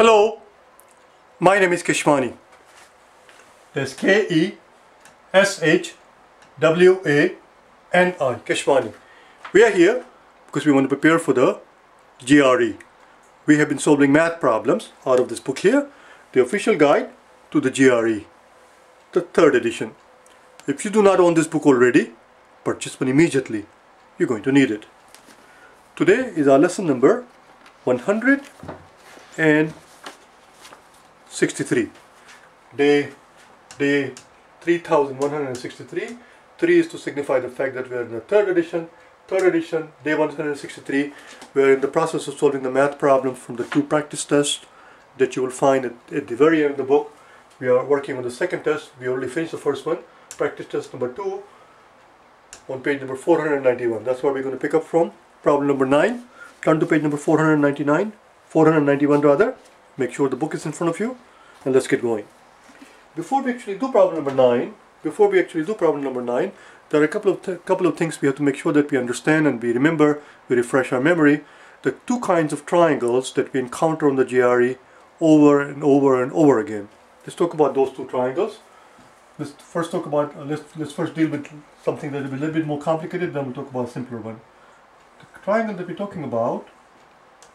Hello, my name is Keshwani. That's K-E-S-H-W-A-N-I, Keshwani. We are here because we want to prepare for the GRE. We have been solving math problems out of this book here, the official guide to the GRE, the third edition. If you do not own this book already, purchase one immediately. You're going to need it. Today is our lesson number 163. Day, day 3163. 3 is to signify the fact that we are in the third edition. Third edition, day 163. We are in the process of solving the math problems from the two practice tests that you will find at, at the very end of the book. We are working on the second test. We already finished the first one. Practice test number 2 on page number 491. That's where we're going to pick up from. Problem number 9. Turn to page number 499, 491 rather. Make sure the book is in front of you and let's get going. Before we actually do problem number 9, before we actually do problem number 9, there are a couple of, couple of things we have to make sure that we understand and we remember, we refresh our memory. The two kinds of triangles that we encounter on the GRE over and over and over again. Let's talk about those two triangles. Let's first talk about, uh, let's, let's first deal with something that is a little bit more complicated, then we'll talk about a simpler one. The triangle that we're talking about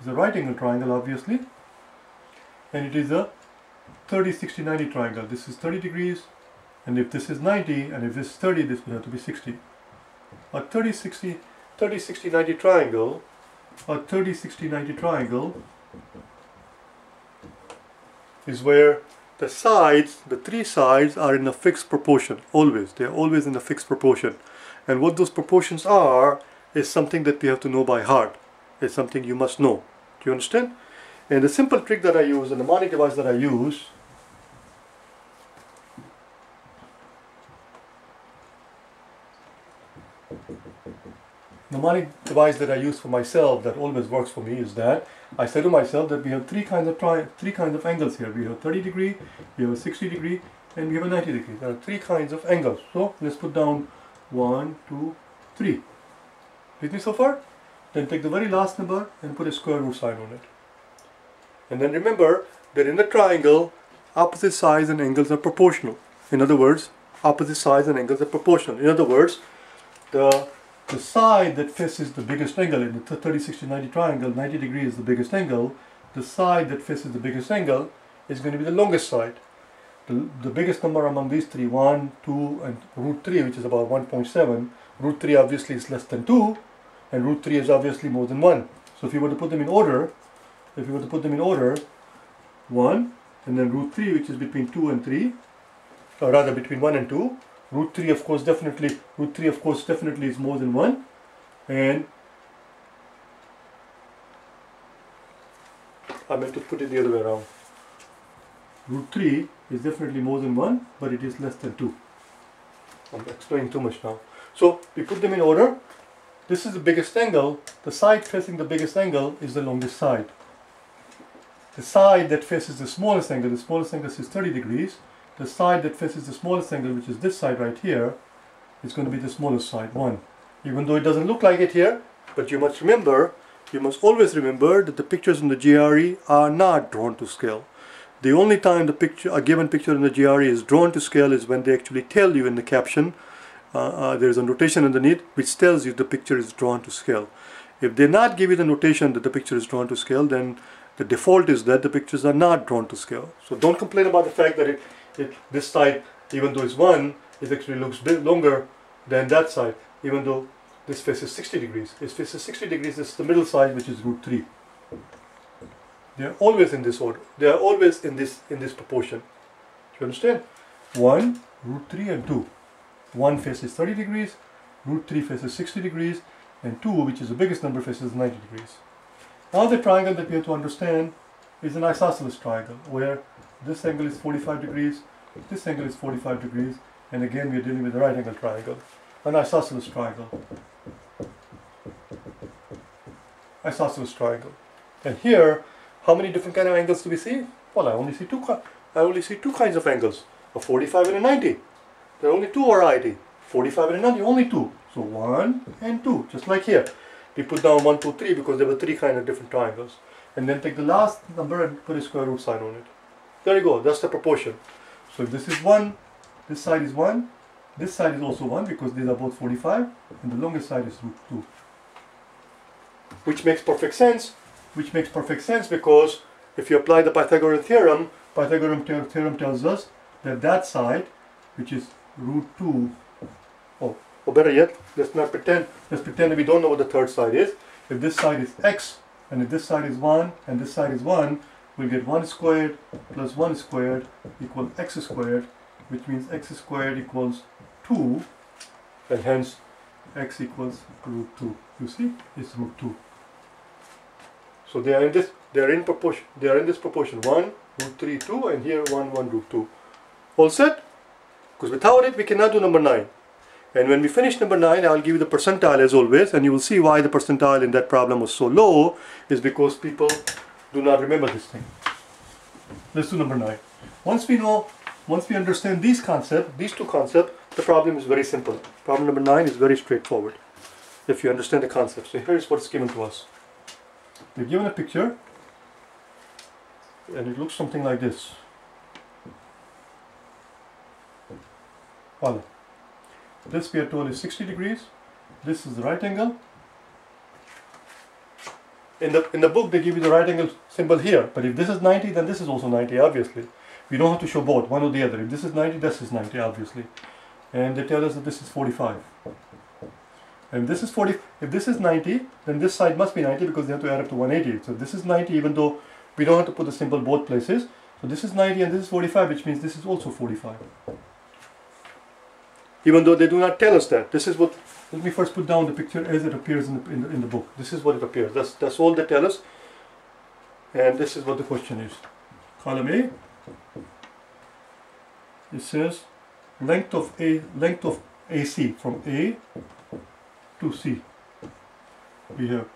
is a right angle triangle, obviously, and it is a 30, 60, 90 triangle. This is 30 degrees, and if this is 90, and if this is 30, this would have to be 60. A 30, 60, 30, 60, 90 triangle, a 30, 60, 90 triangle is where the sides, the three sides are in a fixed proportion, always. They are always in a fixed proportion. And what those proportions are is something that we have to know by heart. It's something you must know. Do you understand? And the simple trick that I use, the mnemonic device that I use, the mnemonic device that I use for myself that always works for me is that I say to myself that we have three kinds of tri three kinds of angles here. We have 30 degree, we have a 60 degree, and we have a 90 degree. There are three kinds of angles. So let's put down one, two, three. With me so far? Then take the very last number and put a square root sign on it. And then remember that in the triangle, opposite sides and angles are proportional. In other words, opposite sides and angles are proportional. In other words, the the side that faces the biggest angle in the 30, 60, 90 triangle, 90 degrees is the biggest angle, the side that faces the biggest angle is going to be the longest side. The, the biggest number among these three, 1, 2, and root 3, which is about 1.7. Root 3 obviously is less than 2, and root 3 is obviously more than 1. So if you were to put them in order, if you were to put them in order, 1, and then root 3, which is between 2 and 3, or rather between 1 and 2, root 3 of course definitely root 3 of course definitely is more than 1 and I meant to put it the other way around. Root 3 is definitely more than 1 but it is less than 2 I'm explaining too much now. So we put them in order. This is the biggest angle. The side facing the biggest angle is the longest side the side that faces the smallest angle the smallest angle is 30 degrees the side that faces the smallest angle, which is this side right here, is going to be the smallest side, 1. Even though it doesn't look like it here, but you must remember, you must always remember that the pictures in the GRE are not drawn to scale. The only time the picture, a given picture in the GRE is drawn to scale is when they actually tell you in the caption, uh, uh, there's a notation underneath which tells you the picture is drawn to scale. If they not give you the notation that the picture is drawn to scale, then the default is that the pictures are not drawn to scale. So don't complain about the fact that it, it, this side, even though it's 1, it actually looks bit longer than that side, even though this faces 60 degrees. It faces 60 degrees, this is the middle side, which is root 3. They are always in this order. They are always in this in this proportion. Do you understand? 1, root 3 and 2. 1 faces 30 degrees, root 3 faces 60 degrees, and 2, which is the biggest number, faces 90 degrees. Now the triangle that we have to understand is an isosceles triangle, where this angle is 45 degrees, this angle is 45 degrees, and again we are dealing with a right angle triangle, an isosceles triangle. Isosceles triangle. And here, how many different kind of angles do we see? Well, I only see two. I only see two kinds of angles: a 45 and a 90. There are only two variety: 45 and a 90. Only two. So one and two, just like here. We put down one, two, three because there were three kind of different triangles. and then take the last number and put a square root sign on it. There you go, that's the proportion. So this is 1, this side is 1, this side is also 1 because these are both 45, and the longest side is root 2. Which makes perfect sense, which makes perfect sense because if you apply the Pythagorean theorem, Pythagorean theorem tells us that that side, which is root 2, oh, or better yet, let's not pretend, let's pretend that we don't know what the third side is. If this side is x, and if this side is 1, and this side is 1, we'll get 1 squared plus 1 squared equals x squared, which means x squared equals 2, and hence x equals root 2. You see, it's root 2. So they are in this, they are in proportion, they are in this proportion 1, root 3, 2, and here 1, 1, root 2. All set? Because without it, we cannot do number 9. And when we finish number 9, I'll give you the percentile as always, and you will see why the percentile in that problem was so low, is because people do not remember this thing. Let's do number 9. Once we know, once we understand these concepts, these two concepts, the problem is very simple. Problem number 9 is very straightforward, if you understand the concept. So here's what's given to us. We're given a picture, and it looks something like this. Voila. This we are told is 60 degrees. This is the right angle. In the, in the book they give you the right angle symbol here, but if this is 90 then this is also 90 obviously. We don't have to show both, one or the other. If this is 90, this is 90 obviously. And they tell us that this is 45. And this is 40, if this is 90, then this side must be 90 because they have to add up to 180. So this is 90 even though we don't have to put the symbol both places. So this is 90 and this is 45 which means this is also 45 even though they do not tell us that. This is what, let me first put down the picture as it appears in the, in the, in the book. This is what it appears. That's, that's all they tell us. And this is what the question is. Column A, it says length of A, length of AC from A to C. We have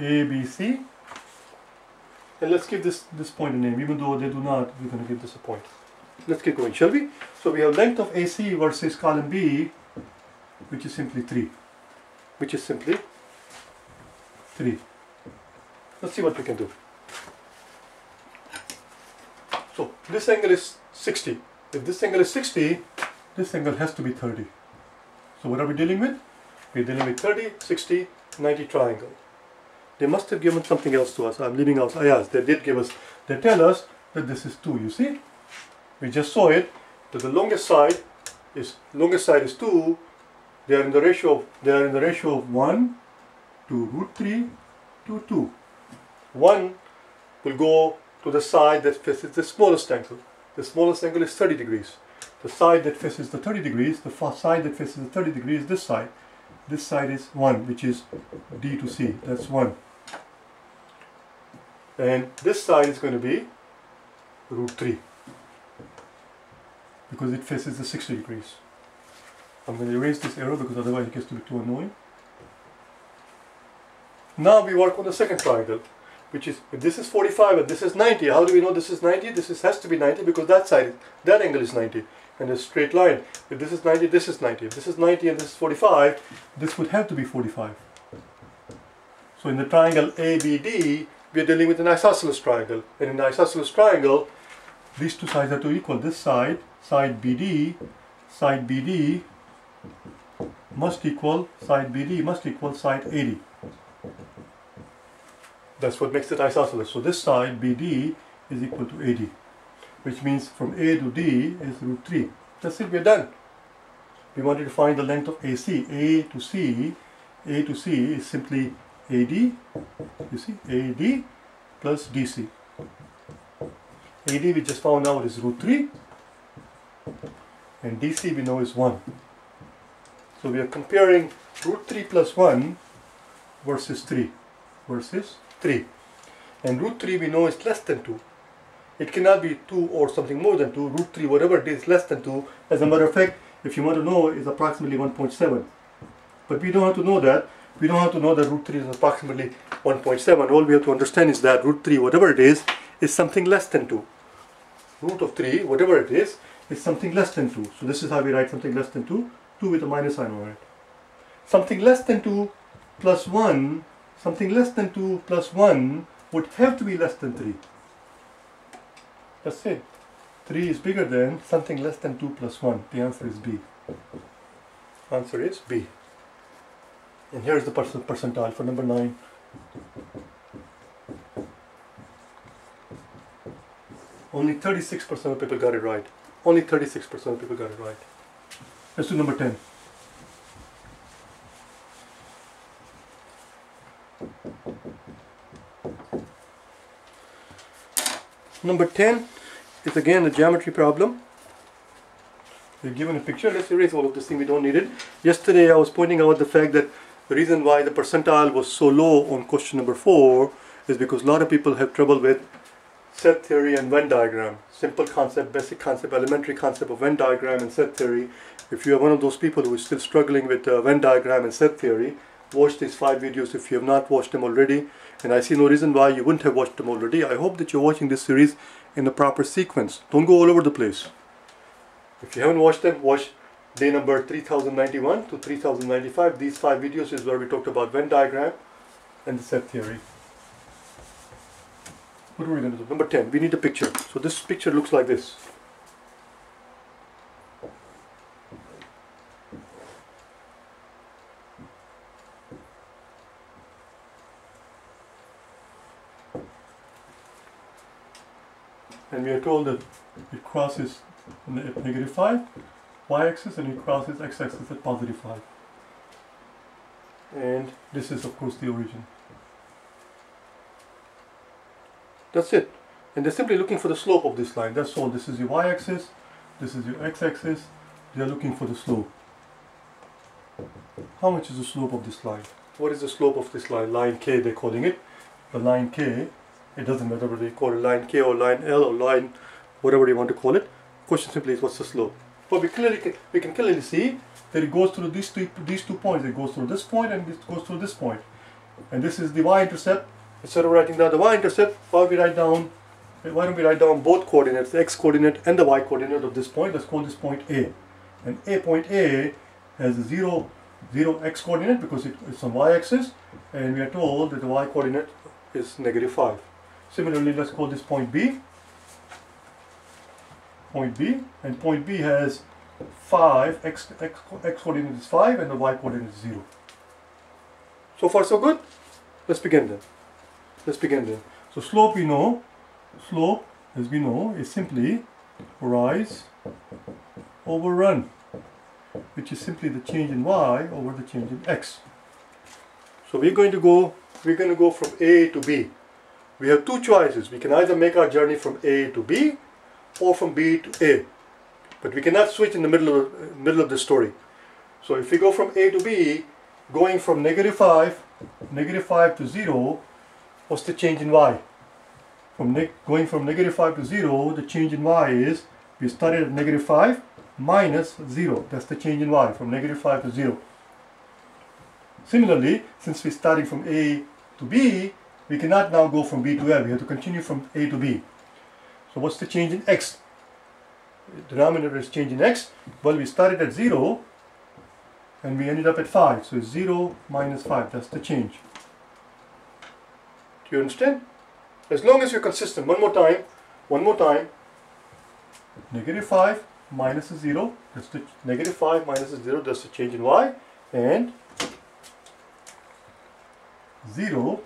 A, B, C. And let's give this, this point a name, even though they do not, we're going to give this a point let's get going, shall we? So we have length of AC versus column B, which is simply 3. Which is simply 3. Let's see what we can do. So this angle is 60. If this angle is 60, this angle has to be 30. So what are we dealing with? We're dealing with 30, 60, 90 triangle. They must have given something else to us. I'm leaving out. Yes, they did give us. They tell us that this is 2, you see? We just saw it that the longest side is longest side is 2 they are in the ratio of they are in the ratio of 1 to root 3 to 2 1 will go to the side that faces the smallest angle. The smallest angle is 30 degrees. The side that faces the 30 degrees the side that faces the 30 degrees this side this side is 1 which is D to C that's 1 and this side is going to be root 3 because it faces the 60 degrees. I'm going to erase this arrow because otherwise it gets to be too annoying. Now we work on the second triangle, which is if this is 45 and this is 90, how do we know this is 90? This is, has to be 90 because that side, that angle is 90 and a straight line. If this is 90, this is 90. If this is 90 and this is 45, this would have to be 45. So in the triangle ABD, we are dealing with an isosceles triangle. And in the isosceles triangle, these two sides are to equal. This side side BD, side BD must equal, side BD must equal side AD. That's what makes it isosceles. So this side BD is equal to AD, which means from A to D is root 3. That's it, we're done. We wanted to find the length of AC. A to C, A to C is simply AD, you see, AD plus DC. AD we just found out is root 3 and DC we know is 1. So we are comparing root 3 plus 1 versus 3 versus 3. And root 3 we know is less than 2. It cannot be 2 or something more than 2. Root 3, whatever it is, less than 2. As a matter of fact, if you want to know, is approximately 1.7. But we don't have to know that. We don't have to know that root 3 is approximately 1.7. All we have to understand is that root 3, whatever it is, is something less than 2. Root of 3, whatever it is, is something less than 2. So this is how we write something less than 2, 2 with a minus sign over it. Something less than 2 plus 1, something less than 2 plus 1 would have to be less than 3. That's it. 3 is bigger than something less than 2 plus 1. The answer is B. Answer is B. And here's the percentile for number 9. Only 36% of people got it right. Only 36% of people got it right. Let's do number 10. Number 10 is again a geometry problem. We're given a picture. Let's erase all of this thing. We don't need it. Yesterday I was pointing out the fact that the reason why the percentile was so low on question number 4 is because a lot of people have trouble with set theory and Venn diagram. Simple concept, basic concept, elementary concept of Venn diagram and set theory. If you are one of those people who is still struggling with uh, Venn diagram and set theory, watch these five videos if you have not watched them already. And I see no reason why you wouldn't have watched them already. I hope that you're watching this series in the proper sequence. Don't go all over the place. If you haven't watched them, watch day number 3091 to 3095. These five videos is where we talked about Venn diagram and the set theory. What are we going to do? Number 10, we need a picture. So this picture looks like this. And we are told that it crosses at negative 5, y-axis, and it crosses x-axis at positive 5. And this is of course the origin. That's it. And they're simply looking for the slope of this line. That's all. This is your y-axis. This is your x-axis. They're looking for the slope. How much is the slope of this line? What is the slope of this line? Line K they're calling it. The line K, it doesn't matter whether you call it line K or line L or line whatever you want to call it. Question simply is what's the slope? But we clearly can, we can clearly see that it goes through these two these two points. It goes through this point and it goes through this point. And this is the y-intercept Instead of writing down the y-intercept, why don't we write down why don't we write down both coordinates, the x-coordinate and the y-coordinate of this point? Let's call this point A. And A point A has a 0, 0 x-coordinate because it, it's on y-axis and we are told that the y-coordinate is negative 5. Similarly, let's call this point B. Point B and point B has 5, x, x, x coordinate is 5 and the y coordinate is 0. So far so good? Let's begin then. Let's begin then. So slope we know, slope as we know is simply rise over run, which is simply the change in y over the change in x. So we're going to go, we're going to go from A to B. We have two choices. We can either make our journey from A to B or from B to A. But we cannot switch in the middle of, the, middle of the story. So if we go from A to B, going from negative 5, negative 5 to 0, what's the change in y? From going from negative 5 to 0, the change in y is, we started at negative 5 minus 0. That's the change in y, from negative 5 to 0. Similarly, since we're starting from A to B, we cannot now go from B to A. We have to continue from A to B. So what's the change in x? The denominator is change in x. Well, we started at 0 and we ended up at 5. So 0 minus 5, that's the change. Do you understand? As long as you're consistent. One more time. One more time. Negative 5 minus 0. That's the negative 5 minus 0. That's the change in y. And 0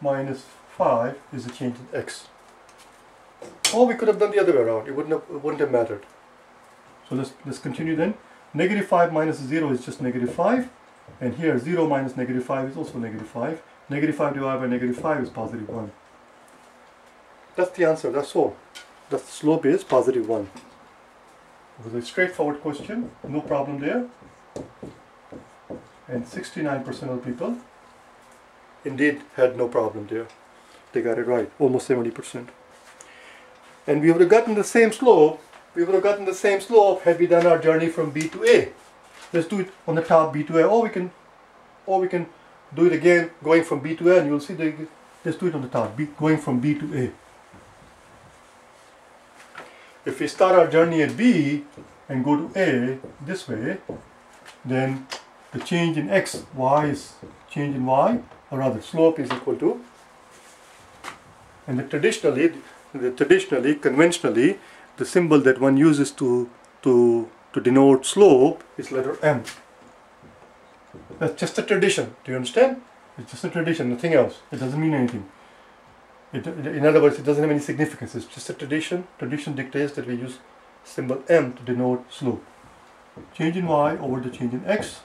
minus 5 is the change in x. Or we could have done the other way around. It wouldn't have, it wouldn't have mattered. So let's, let's continue then. Negative 5 minus 0 is just negative 5. And here 0 minus negative 5 is also negative 5. Negative 5 divided by negative 5 is positive 1. That's the answer, that's all. The slope is positive 1. It was a straightforward question, no problem there. And 69% of people indeed had no problem there. They got it right, almost 70%. And we would have gotten the same slope, we would have gotten the same slope had we done our journey from B to A. Let's do it on the top B to A, or we can, or we can do it again going from B to A and you'll see the, let's do it on the top, B, going from B to A. If we start our journey at B and go to A this way, then the change in x, y is change in y, or rather slope is equal to And the traditionally, the traditionally, conventionally, the symbol that one uses to, to, to denote slope is letter M. That's just a tradition. Do you understand? It's just a tradition, nothing else. It doesn't mean anything. It, in other words, it doesn't have any significance. It's just a tradition. Tradition dictates that we use symbol M to denote slope. Change in Y over the change in X.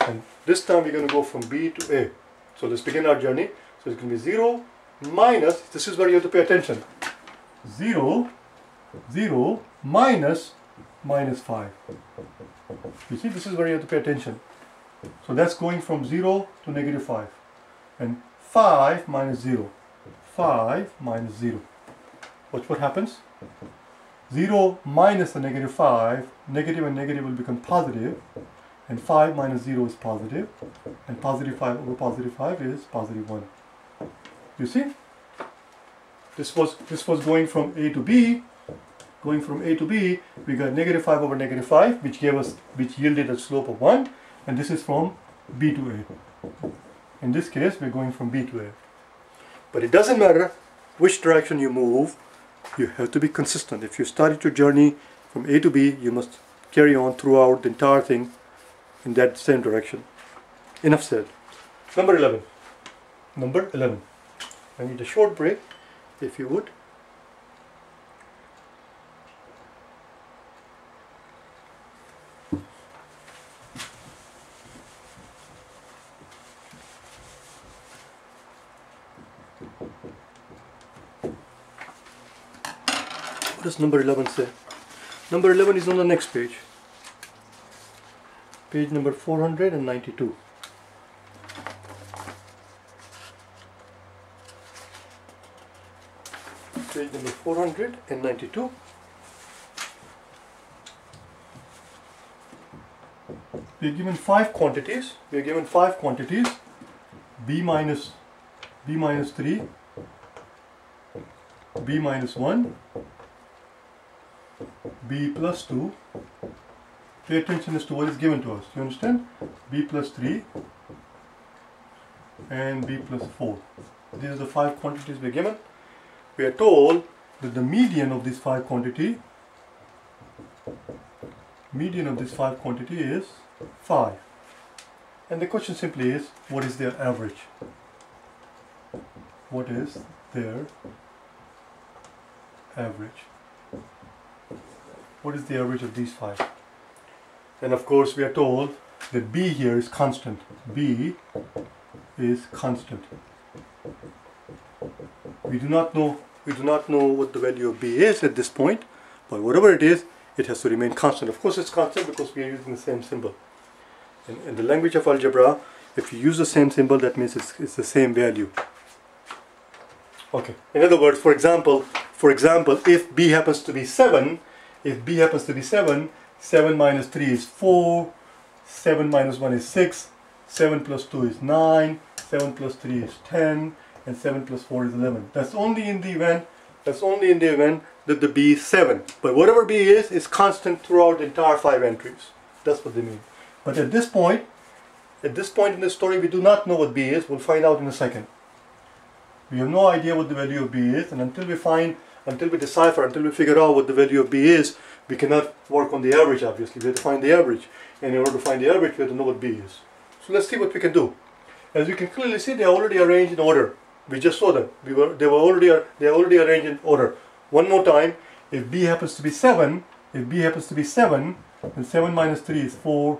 And this time we're going to go from B to A. So let's begin our journey. So it's going to be 0 minus, this is where you have to pay attention. 0, 0 minus minus 5. You see, this is where you have to pay attention. So that's going from 0 to negative 5. And 5 minus 0. 5 minus 0. Watch what happens. 0 minus the negative 5, negative and negative will become positive, and 5 minus 0 is positive, and positive 5 over positive 5 is positive 1. You see? This was, this was going from A to B, going from A to B, we got negative 5 over negative 5, which gave us, which yielded a slope of 1, and this is from B to A. In this case, we're going from B to A. But it doesn't matter which direction you move, you have to be consistent. If you started your journey from A to B, you must carry on throughout the entire thing in that same direction. Enough said. Number 11. Number 11. I need a short break, if you would. What does number 11 say? Number 11 is on the next page. Page number 492. Page number 492. We are given five quantities. We are given five quantities. B minus B minus 3, B minus 1, b plus 2 pay attention as to what is given to us. You understand? B plus 3 and b plus 4 these are the five quantities we're given. We are told that the median of this five quantity median of this five quantity is 5 and the question simply is what is their average what is their average what is the average of these five? And of course we are told that B here is constant. B is constant. We do not know we do not know what the value of B is at this point, but whatever it is, it has to remain constant. Of course it's constant because we are using the same symbol. In, in the language of algebra, if you use the same symbol, that means it's, it's the same value. Okay. In other words, for example, for example, if B happens to be 7, if b happens to be 7, 7 minus 3 is 4, 7 minus 1 is 6, 7 plus 2 is 9, 7 plus 3 is 10, and 7 plus 4 is 11. That's only in the event, that's only in the event that the b is 7. But whatever b is, is constant throughout the entire 5 entries. That's what they mean. But at this point, at this point in the story, we do not know what b is. We'll find out in a second. We have no idea what the value of b is, and until we find until we decipher, until we figure out what the value of B is, we cannot work on the average obviously. We have to find the average. And in order to find the average, we have to know what B is. So let's see what we can do. As you can clearly see, they are already arranged in order. We just saw them. We were, they were already they are already arranged in order. One more time. If B happens to be 7, if B happens to be 7, then 7 minus 3 is 4,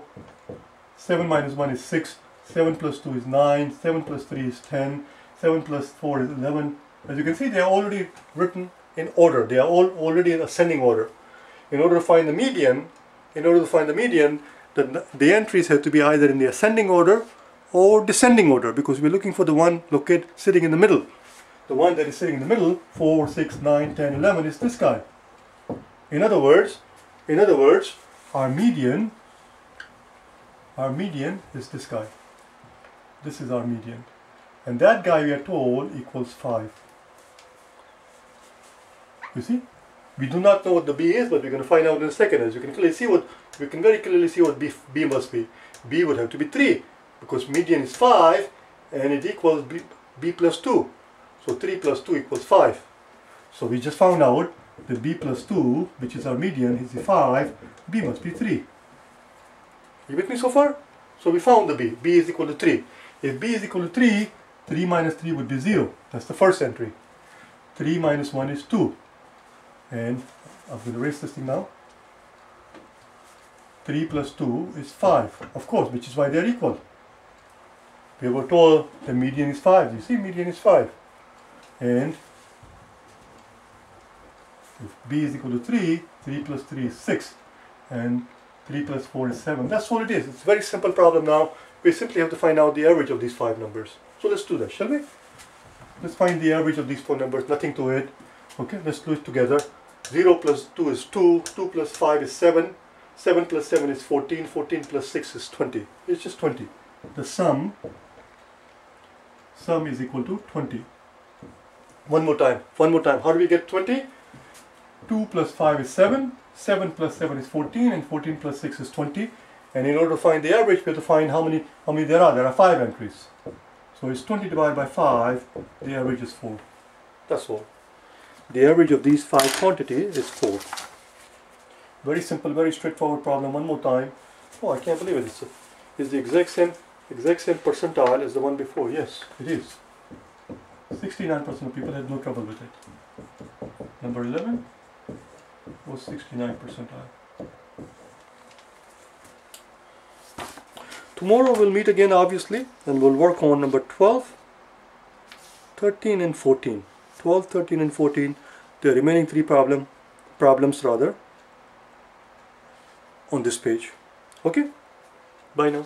7 minus 1 is 6, 7 plus 2 is 9, 7 plus 3 is 10, 7 plus 4 is 11. As you can see, they are already written in order. They are all already in ascending order. In order to find the median, in order to find the median, the, the entries have to be either in the ascending order or descending order because we're looking for the one located sitting in the middle. The one that is sitting in the middle, 4, 6, 9, 10, 11, is this guy. In other words, in other words, our median, our median is this guy. This is our median. And that guy we are told equals 5. You see? We do not know what the B is, but we're going to find out in a second. As you can clearly see what, we can very clearly see what B, B must be. B would have to be 3, because median is 5, and it equals B, B plus 2. So 3 plus 2 equals 5. So we just found out that b plus 2, which is our median, is 5. b must be 3. You with me so far? So we found the b. b is equal to 3. If b is equal to 3, 3 minus 3 would be 0. That's the first entry. 3 minus 1 is 2. And I'm going to erase this thing now. 3 plus 2 is 5, of course, which is why they're equal. We were told the median is 5. You see, median is 5. And if b is equal to 3, 3 plus 3 is 6. And 3 plus 4 is 7. That's all it is. It's a very simple problem now. We simply have to find out the average of these five numbers. So let's do that, shall we? Let's find the average of these four numbers, nothing to it. Okay, let's do it together. 0 plus 2 is 2, 2 plus 5 is 7, 7 plus 7 is 14, 14 plus 6 is 20. It's just 20. The sum, sum is equal to 20. One more time, one more time. How do we get 20? 2 plus 5 is 7, 7 plus 7 is 14, and 14 plus 6 is 20. And in order to find the average, we have to find how many, how many there are. There are 5 entries. So it's 20 divided by 5, the average is 4. That's all. The average of these 5 quantities is 4. Very simple, very straightforward problem. One more time. Oh, I can't believe it. It's, a, it's the exact same, exact same percentile as the one before. Yes, it is. 69% of people had no trouble with it. Number 11 was 69 percentile. Tomorrow we'll meet again obviously and we'll work on number 12, 13 and 14. 12, 13 and 14, the remaining three problem, problems rather on this page. Okay, bye now.